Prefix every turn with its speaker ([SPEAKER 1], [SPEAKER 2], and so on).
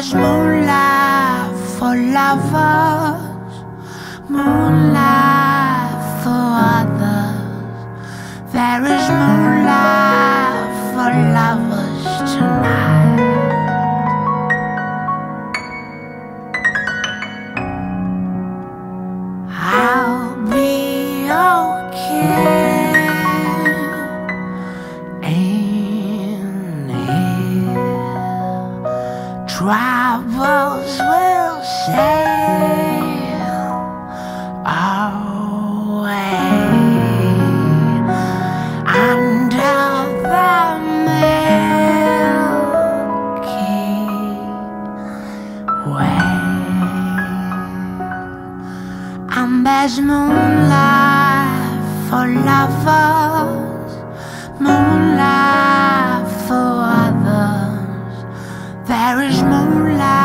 [SPEAKER 1] there's moonlight for lovers, moonlight for others. There is moonlight for lovers tonight. I'll be okay. Troubles will sail away under the Milky Way. And there's moonlight There is moonlight.